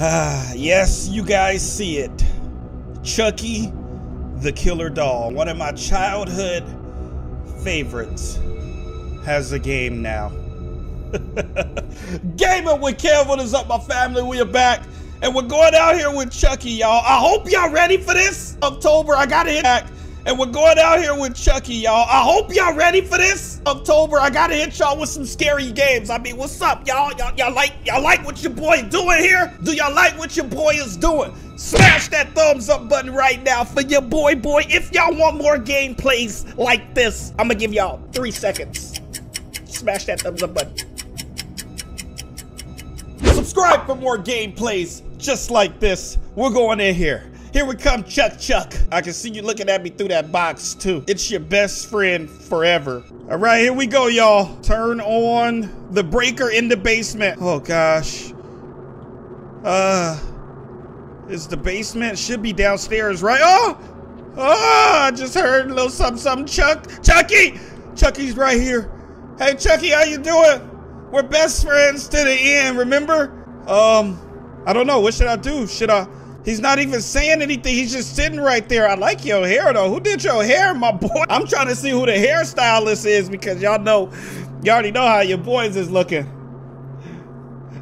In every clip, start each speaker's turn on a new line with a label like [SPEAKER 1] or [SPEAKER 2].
[SPEAKER 1] Ah, yes, you guys see it. Chucky the Killer Doll, one of my childhood favorites, has a game now. Gaming with Kevin is up, my family. We are back. And we're going out here with Chucky, y'all. I hope y'all ready for this. October, I gotta hit back. And we're going out here with Chucky, y'all. I hope y'all ready for this. October, I gotta hit y'all with some scary games. I mean, what's up, y'all? Y'all, y'all like y'all like what your boy doing here? Do y'all like what your boy is doing? Smash that thumbs up button right now for your boy, boy. If y'all want more gameplays like this, I'm gonna give y'all three seconds. Smash that thumbs up button. Subscribe for more gameplays just like this. We're going in here. Here we come, Chuck Chuck. I can see you looking at me through that box, too. It's your best friend forever. All right, here we go, y'all. Turn on the breaker in the basement. Oh, gosh. Uh, is the basement? Should be downstairs, right? Oh! Oh, I just heard a little something, something. Chuck, Chucky! Chucky's right here. Hey, Chucky, how you doing? We're best friends to the end, remember? Um, I don't know. What should I do? Should I... He's not even saying anything. He's just sitting right there. I like your hair, though. Who did your hair, my boy? I'm trying to see who the hairstylist is because y'all know, y'all already know how your boys is looking.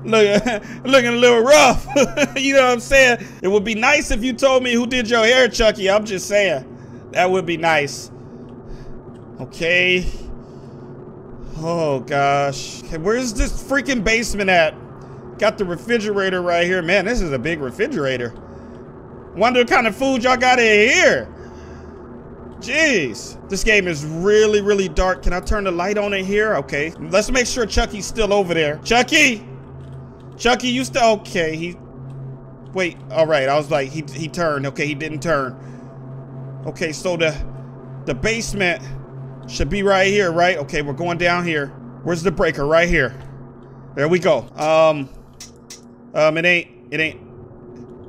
[SPEAKER 1] Look, looking a little rough. you know what I'm saying? It would be nice if you told me who did your hair, Chucky. I'm just saying. That would be nice. Okay. Oh, gosh. Okay, where's this freaking basement at? Got the refrigerator right here. Man, this is a big refrigerator. Wonder what kind of food y'all got in here. Jeez. This game is really, really dark. Can I turn the light on in here? Okay. Let's make sure Chucky's still over there. Chucky! Chucky, you still... Okay, he... Wait, all right. I was like, he, he turned. Okay, he didn't turn. Okay, so the, the basement should be right here, right? Okay, we're going down here. Where's the breaker? Right here. There we go. Um, um, it ain't, it ain't,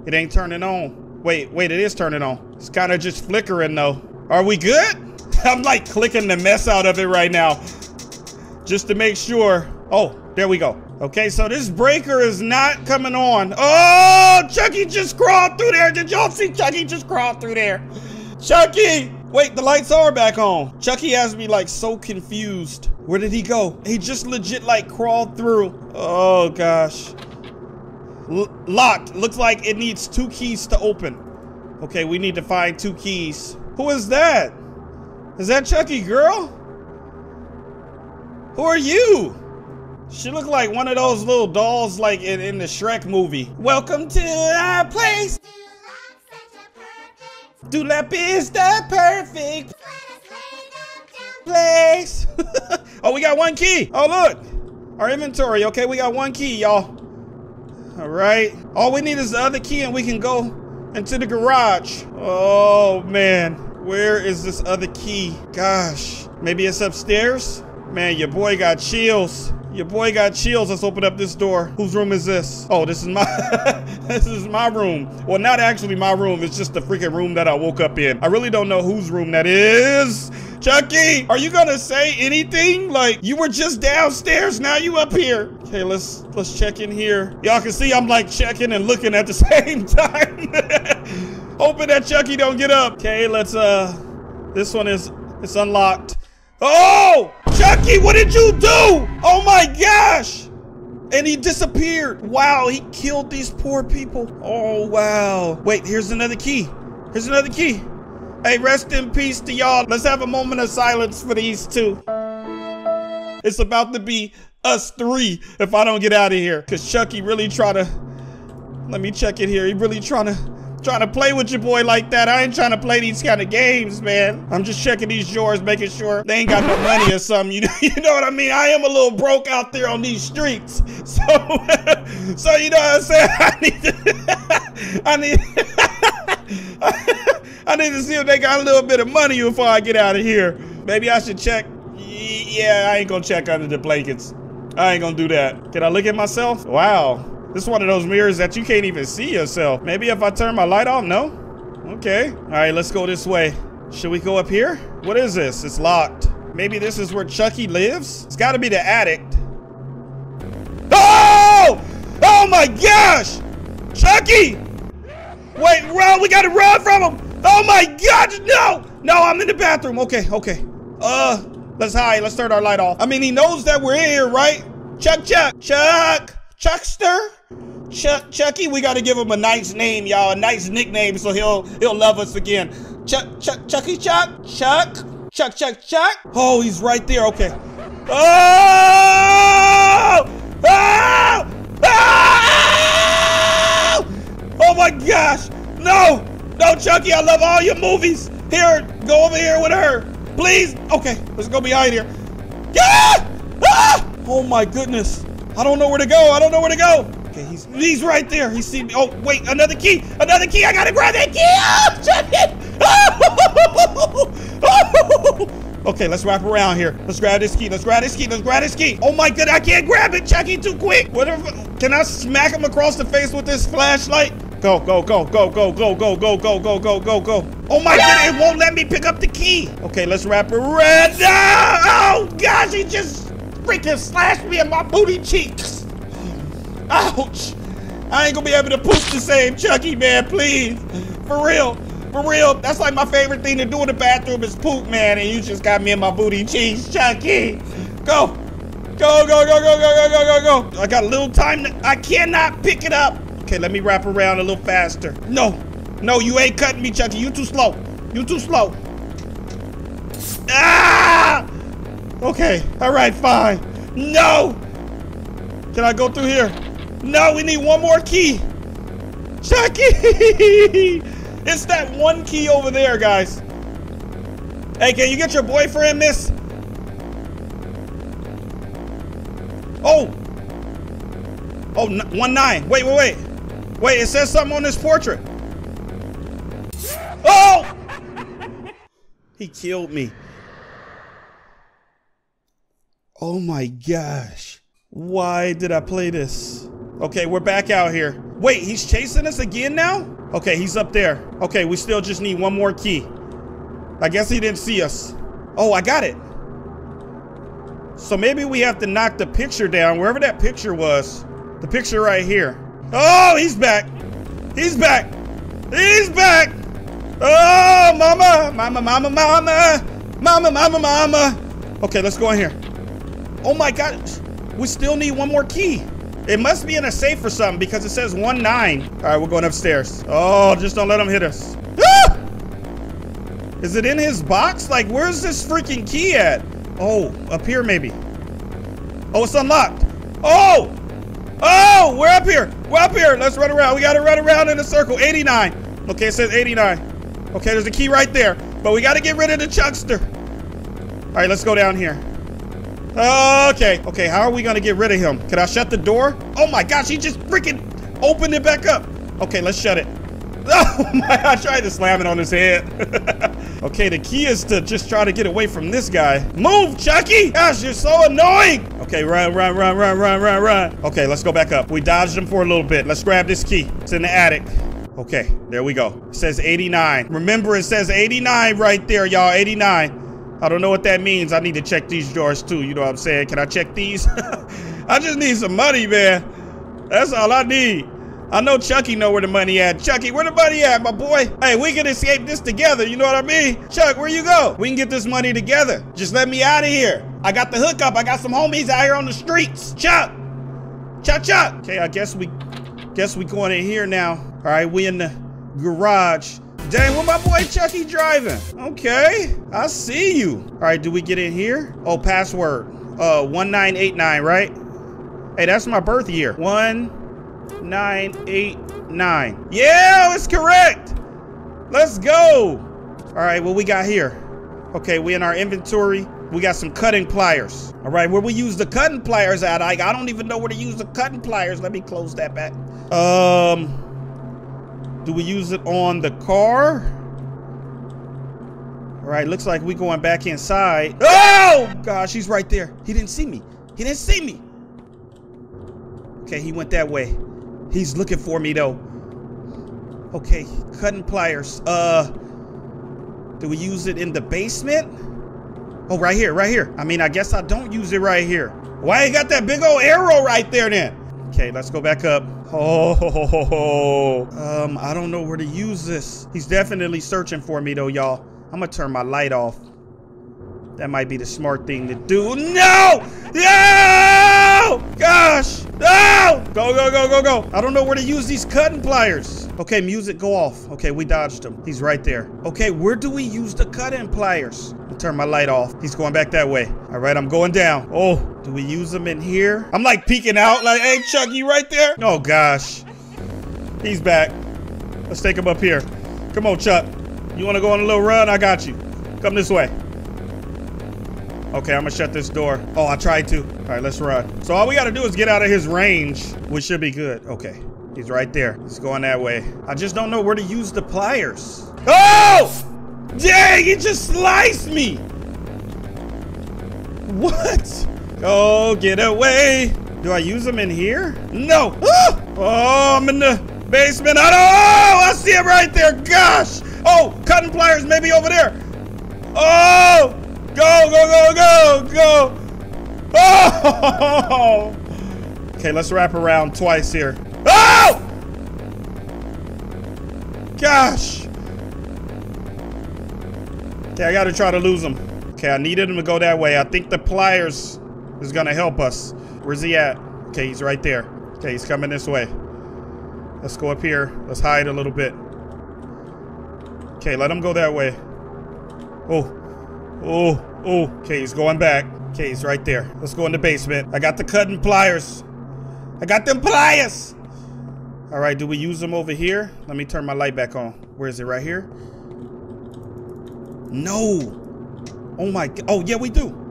[SPEAKER 1] it ain't turning on. Wait, wait, it is turning on. It's kind of just flickering though. Are we good? I'm like clicking the mess out of it right now. Just to make sure. Oh, there we go. Okay, so this breaker is not coming on. Oh, Chucky just crawled through there. Did y'all see Chucky just crawled through there? Chucky! Wait, the lights are back on. Chucky has me like so confused. Where did he go? He just legit like crawled through. Oh gosh. Locked. Looks like it needs two keys to open. Okay, we need to find two keys. Who is that? Is that Chucky girl? Who are you? She looked like one of those little dolls like in, in the Shrek movie. Welcome to our place. Dulap is the perfect place. oh, we got one key. Oh, look. Our inventory. Okay, we got one key, y'all. All right. All we need is the other key and we can go into the garage. Oh, man. Where is this other key? Gosh. Maybe it's upstairs? Man, your boy got chills. Your boy got chills. Let's open up this door. Whose room is this? Oh, this is my this is my room. Well, not actually my room. It's just the freaking room that I woke up in. I really don't know whose room that is. Chucky, are you gonna say anything? Like you were just downstairs, now you up here. Okay, let's let's check in here. Y'all can see I'm like checking and looking at the same time. Hoping that Chucky don't get up. Okay, let's uh this one is it's unlocked. Oh! Chucky, what did you do? Oh my gosh! And he disappeared. Wow, he killed these poor people. Oh, wow. Wait, here's another key. Here's another key. Hey, rest in peace to y'all. Let's have a moment of silence for these two. It's about to be us three if I don't get out of here. Because Chucky really try to... Let me check it here. He really trying to trying to play with your boy like that. I ain't trying to play these kind of games, man. I'm just checking these drawers, making sure they ain't got no money or something. You know, you know what I mean? I am a little broke out there on these streets. So, so you know what I'm saying? I need to, I need, I need to see if they got a little bit of money before I get out of here. Maybe I should check. Yeah, I ain't gonna check under the blankets. I ain't gonna do that. Can I look at myself? Wow. This is one of those mirrors that you can't even see yourself. Maybe if I turn my light on, no? Okay. All right, let's go this way. Should we go up here? What is this? It's locked. Maybe this is where Chucky lives? It's gotta be the attic. Oh! Oh my gosh! Chucky! Wait, run! We gotta run from him! Oh my god, no! No, I'm in the bathroom. Okay, okay. Uh, let's hide. Let's turn our light off. I mean, he knows that we're in here, right? Chuck, Chuck, Chuck, Chuckster, Chuck, Chucky. We gotta give him a nice name, y'all. A nice nickname, so he'll he'll love us again. Chuck, Chuck, Chucky, Chuck, Chuck, Chuck, Chuck, Chuck. Oh, he's right there. Okay. Oh! Oh! Oh my gosh! No! No, Chucky, I love all your movies. Here, go over here with her. Please. Okay, let's go behind here. Yeah! Ah! Oh my goodness. I don't know where to go. I don't know where to go. Okay, he's he's right there. He's seen me. Oh, wait, another key. Another key. I gotta grab that key. Oh, Chucky! Oh! Okay, let's wrap around here. Let's grab this key. Let's grab this key. Let's grab this key. Oh my god, I can't grab it, Chucky, too quick. What if, can I smack him across the face with this flashlight? Go, go, go, go, go, go, go, go, go, go, go, go, go. Oh my god, it won't let me pick up the key. Okay, let's wrap around. Oh gosh, he just freaking slashed me in my booty cheeks. Ouch. I ain't gonna be able to push the same Chucky, man, please. For real. For real, that's like my favorite thing to do in the bathroom is poop, man, and you just got me in my booty cheeks, Chucky. Go. Go, go, go, go, go, go, go, go, go. I got a little time. To, I cannot pick it up. Okay, let me wrap around a little faster. No. No, you ain't cutting me, Chucky. You too slow. You too slow. Ah! Okay. All right, fine. No! Can I go through here? No, we need one more key. Chucky! It's that one key over there, guys. Hey, can you get your boyfriend, miss? Oh. Oh, one nine. Wait, wait, wait. Wait, it says something on this portrait. Oh! He killed me. Oh my gosh. Why did I play this? Okay, we're back out here. Wait, he's chasing us again now? Okay, he's up there. Okay, we still just need one more key. I guess he didn't see us. Oh, I got it. So maybe we have to knock the picture down, wherever that picture was. The picture right here. Oh, he's back. He's back. He's back. Oh, mama, mama, mama, mama, mama, mama, mama. Okay, let's go in here. Oh my God, we still need one more key. It must be in a safe or something because it says 1-9. All right, we're going upstairs. Oh, just don't let him hit us. Ah! Is it in his box? Like, where's this freaking key at? Oh, up here maybe. Oh, it's unlocked. Oh! We're up here. We're up here. Let's run around. We got to run around in a circle. 89. Okay, it says 89. Okay, there's a key right there. But we got to get rid of the Chuckster. All right, let's go down here. Okay. Okay, how are we gonna get rid of him? Can I shut the door? Oh my gosh, he just freaking opened it back up. Okay, let's shut it. Oh my, I tried to slam it on his head. okay, the key is to just try to get away from this guy. Move, Chucky! Gosh, you're so annoying! Okay, run, run, run, run, run, run, run. Okay, let's go back up. We dodged him for a little bit. Let's grab this key. It's in the attic. Okay, there we go. It says 89. Remember, it says 89 right there, y'all. 89. I don't know what that means. I need to check these drawers too. You know what I'm saying? Can I check these? I just need some money, man. That's all I need. I know Chucky know where the money at. Chucky, where the money at, my boy? Hey, we can escape this together. You know what I mean? Chuck, where you go? We can get this money together. Just let me out of here. I got the hookup. I got some homies out here on the streets. Chuck. Chuck, Chuck. Okay, I guess we, guess we going in here now. All right, we in the garage. Dang, what my boy Chucky driving? Okay, I see you. All right, do we get in here? Oh, password. Uh, 1989, right? Hey, that's my birth year. 1989. Yeah, it's correct. Let's go. All right, what we got here? Okay, we in our inventory. We got some cutting pliers. All right, where we use the cutting pliers at? I, I don't even know where to use the cutting pliers. Let me close that back. Um, do we use it on the car? All right, looks like we going back inside. Oh, gosh, he's right there. He didn't see me. He didn't see me. Okay, he went that way. He's looking for me, though. Okay, cutting pliers. Uh, do we use it in the basement? Oh, right here, right here. I mean, I guess I don't use it right here. Why you got that big old arrow right there then? Okay, let's go back up. Oh, um, I don't know where to use this. He's definitely searching for me though, y'all. I'm gonna turn my light off. That might be the smart thing to do. No! Gosh! No! Go, go, go, go, go. I don't know where to use these cutting pliers. Okay, music, go off. Okay, we dodged him. He's right there. Okay, where do we use the cutting pliers? I'll turn my light off. He's going back that way. All right, I'm going down. Oh, do we use them in here? I'm like peeking out like, hey, Chucky, right there? Oh, gosh. He's back. Let's take him up here. Come on, Chuck. You want to go on a little run? I got you. Come this way. Okay, I'm gonna shut this door. Oh, I tried to. All right, let's run. So all we gotta do is get out of his range, which should be good. Okay, he's right there. He's going that way. I just don't know where to use the pliers. Oh! Dang, he just sliced me! What? Oh, get away. Do I use them in here? No. Ah! Oh, I'm in the basement. I don't, oh, I see him right there. Gosh. Oh, cutting pliers maybe over there. Oh! Go, go, go, go, go! Okay, let's wrap around twice here. Oh! Gosh! Okay, I gotta try to lose him. Okay, I needed him to go that way. I think the pliers is gonna help us. Where's he at? Okay, he's right there. Okay, he's coming this way. Let's go up here. Let's hide a little bit. Okay, let him go that way. Oh, Oh, oh. Okay, he's going back. He's right there. Let's go in the basement. I got the cutting pliers. I got them pliers. All right, do we use them over here? Let me turn my light back on. Where is it? Right here? No. Oh my, oh yeah, we do.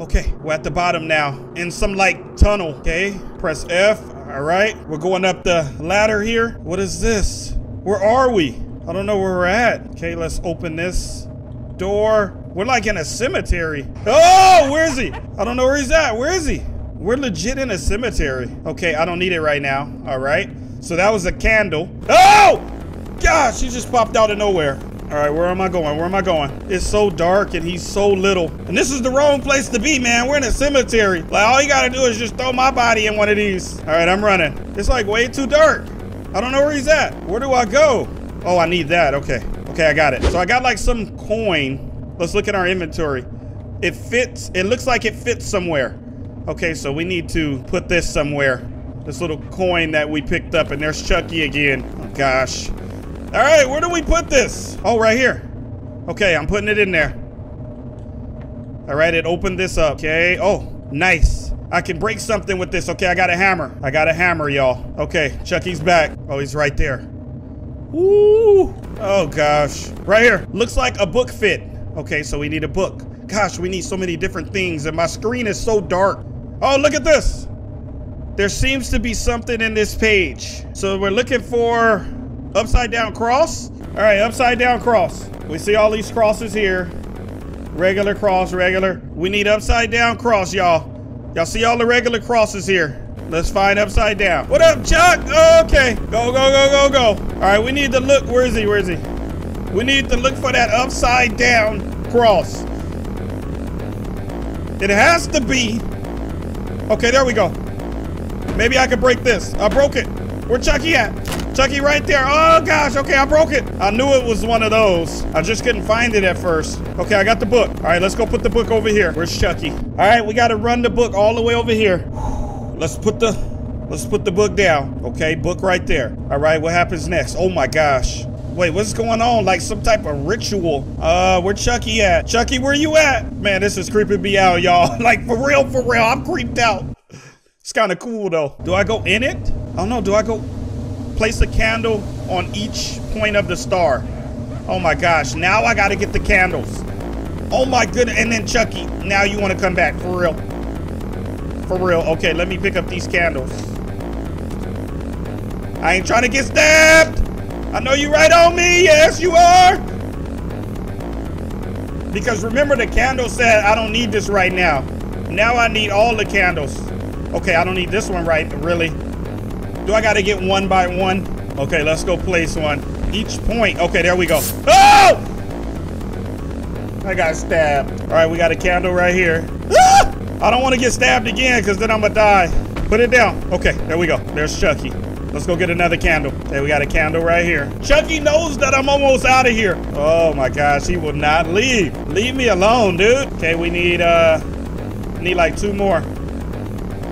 [SPEAKER 1] Okay, we're at the bottom now in some like tunnel. Okay, press F. All right, we're going up the ladder here. What is this? Where are we? I don't know where we're at. Okay, let's open this door. We're like in a cemetery. Oh, where is he? I don't know where he's at. Where is he? We're legit in a cemetery. Okay, I don't need it right now. All right. So that was a candle. Oh! Gosh, he just popped out of nowhere. All right, where am I going? Where am I going? It's so dark and he's so little. And this is the wrong place to be, man. We're in a cemetery. Like, all you gotta do is just throw my body in one of these. All right, I'm running. It's like way too dark. I don't know where he's at. Where do I go? Oh, I need that. Okay. Okay, I got it. So I got like some coin Let's look at our inventory. It fits, it looks like it fits somewhere. Okay, so we need to put this somewhere. This little coin that we picked up, and there's Chucky again. Oh, gosh. All right, where do we put this? Oh, right here. Okay, I'm putting it in there. All right, it opened this up. Okay, oh, nice. I can break something with this. Okay, I got a hammer. I got a hammer, y'all. Okay, Chucky's back. Oh, he's right there. Ooh. Oh, gosh. Right here. Looks like a book fit. Okay, so we need a book. Gosh, we need so many different things, and my screen is so dark. Oh, look at this. There seems to be something in this page. So we're looking for upside down cross. All right, upside down cross. We see all these crosses here. Regular cross, regular. We need upside down cross, y'all. Y'all see all the regular crosses here. Let's find upside down. What up, Chuck? Okay. Go, go, go, go, go. All right, we need to look. Where is he? Where is he? We need to look for that upside down cross. It has to be. Okay, there we go. Maybe I could break this. I broke it. Where Chucky at? Chucky right there. Oh gosh, okay, I broke it. I knew it was one of those. I just couldn't find it at first. Okay, I got the book. All right, let's go put the book over here. Where's Chucky? All right, we got to run the book all the way over here. Let's put the let's put the book down. Okay, book right there. All right, what happens next? Oh my gosh. Wait, what's going on? Like some type of ritual. Uh, where Chucky at? Chucky, where you at? Man, this is creeping me out, y'all. like, for real, for real, I'm creeped out. It's kind of cool, though. Do I go in it? I don't know. Do I go place a candle on each point of the star? Oh, my gosh. Now I got to get the candles. Oh, my goodness. And then, Chucky, now you want to come back. For real. For real. Okay, let me pick up these candles. I ain't trying to get stabbed. I know you right on me. Yes, you are. Because remember the candle said, I don't need this right now. Now I need all the candles. Okay, I don't need this one right, really. Do I got to get one by one? Okay, let's go place one. Each point. Okay, there we go. Oh! I got stabbed. All right, we got a candle right here. Ah! I don't want to get stabbed again because then I'm going to die. Put it down. Okay, there we go. There's Chucky. Let's go get another candle. Okay, we got a candle right here. Chucky knows that I'm almost out of here. Oh my gosh, he will not leave. Leave me alone, dude. Okay, we need, uh, need like two more.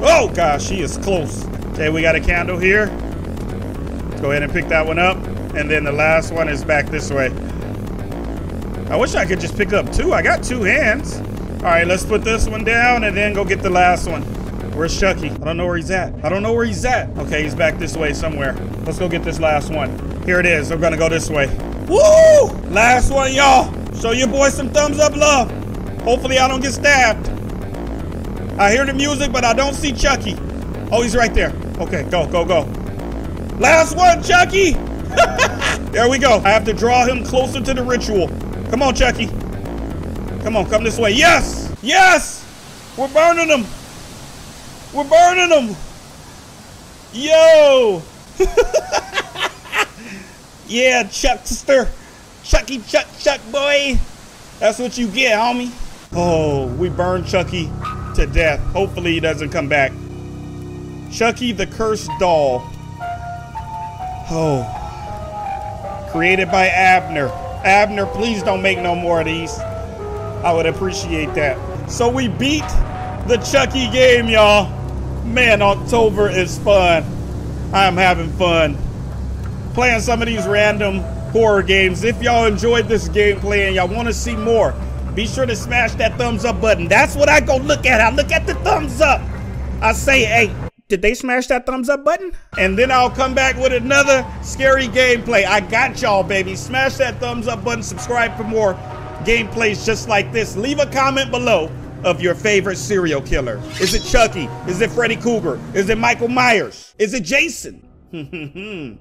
[SPEAKER 1] Oh gosh, he is close. Okay, we got a candle here. Let's go ahead and pick that one up. And then the last one is back this way. I wish I could just pick up two. I got two hands. All right, let's put this one down and then go get the last one. Where's Chucky? I don't know where he's at. I don't know where he's at. Okay, he's back this way somewhere. Let's go get this last one. Here it is. We're gonna go this way. Woo! Last one, y'all. Show your boy some thumbs up love. Hopefully I don't get stabbed. I hear the music, but I don't see Chucky. Oh, he's right there. Okay, go, go, go. Last one, Chucky! there we go. I have to draw him closer to the ritual. Come on, Chucky. Come on, come this way. Yes! Yes! We're burning them. We're burning them. Yo! yeah, Chuckster. Chucky, Chuck, Chuck, boy. That's what you get, homie. Oh, we burned Chucky to death. Hopefully he doesn't come back. Chucky the Cursed Doll. Oh. Created by Abner. Abner, please don't make no more of these. I would appreciate that. So we beat the Chucky game, y'all. Man, October is fun. I'm having fun. Playing some of these random horror games. If y'all enjoyed this gameplay and y'all want to see more, be sure to smash that thumbs up button. That's what I go look at. I look at the thumbs up. I say, hey, did they smash that thumbs up button? And then I'll come back with another scary gameplay. I got y'all, baby. Smash that thumbs up button. Subscribe for more gameplays just like this. Leave a comment below of your favorite serial killer. Is it Chucky? Is it Freddy Krueger? Is it Michael Myers? Is it Jason?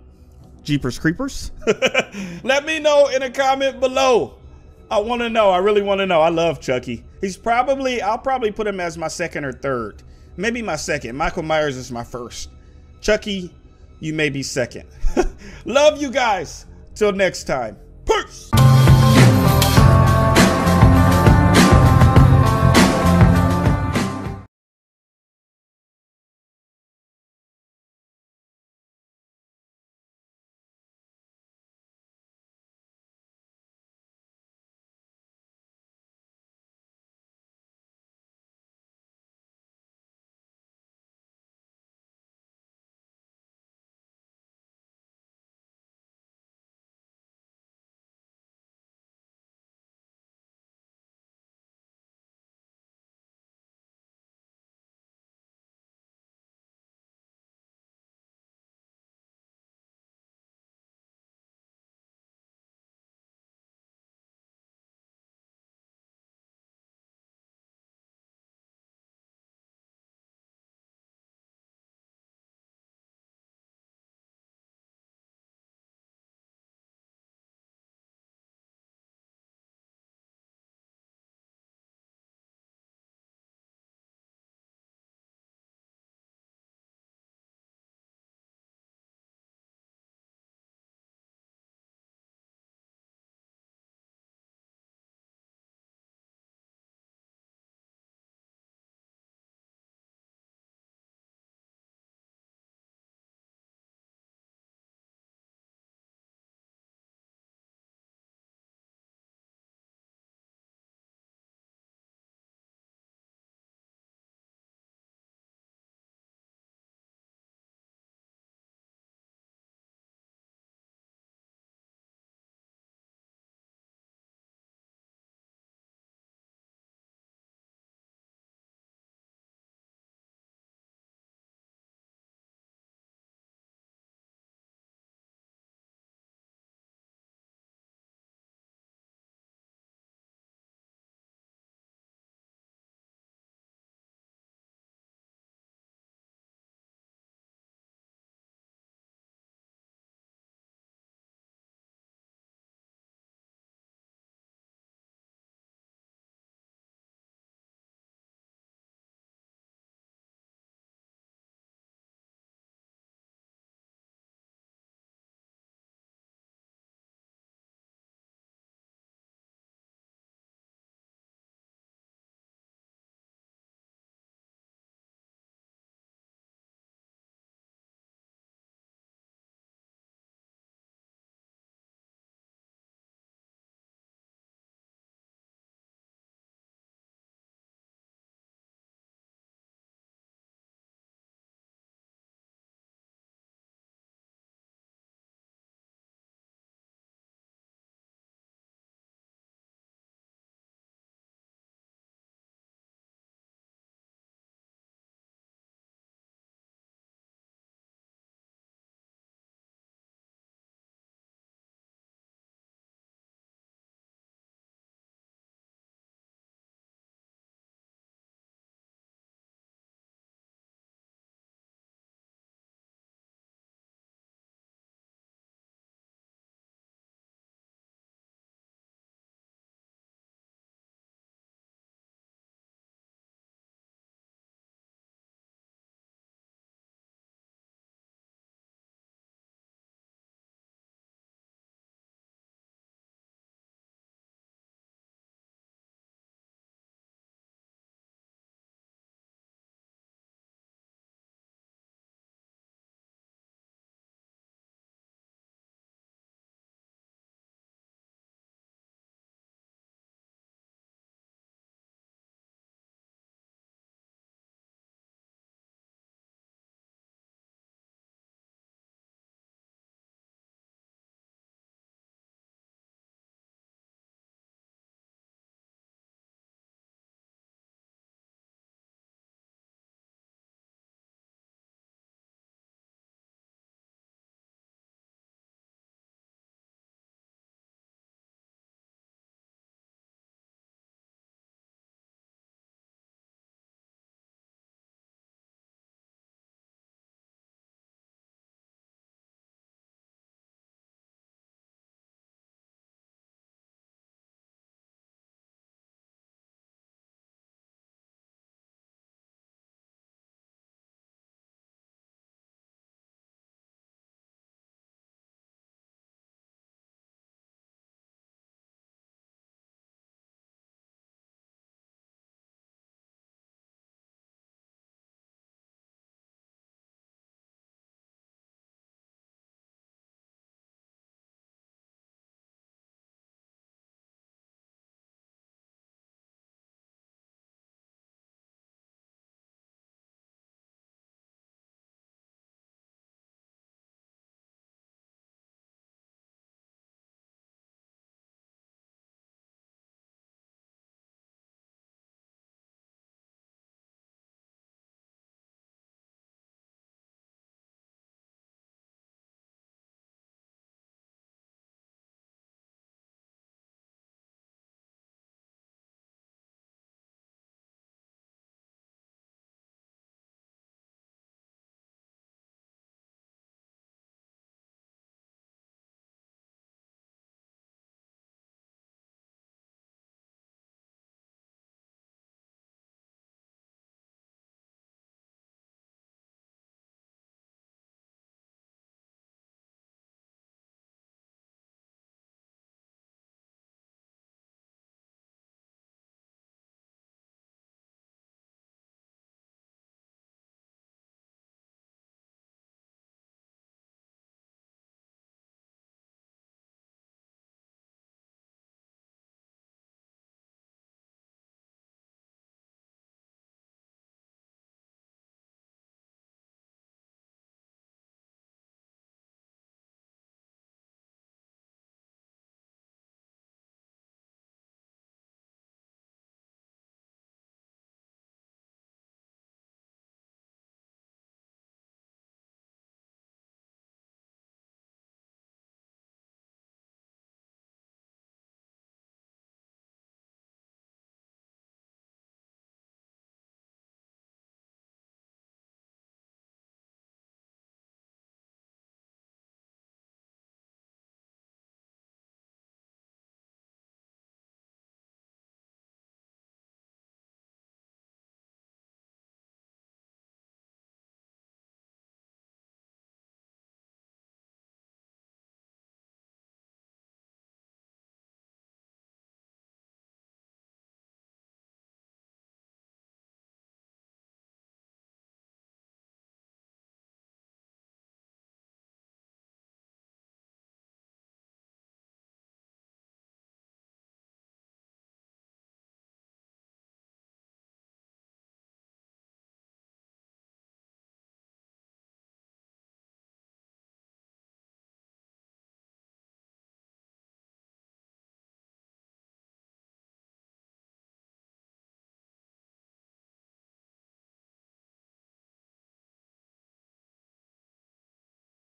[SPEAKER 1] Jeepers Creepers? Let me know in a comment below. I want to know. I really want to know. I love Chucky. He's probably, I'll probably put him as my second or third. Maybe my second. Michael Myers is my first. Chucky, you may be second. love you guys. Till next time. Peace.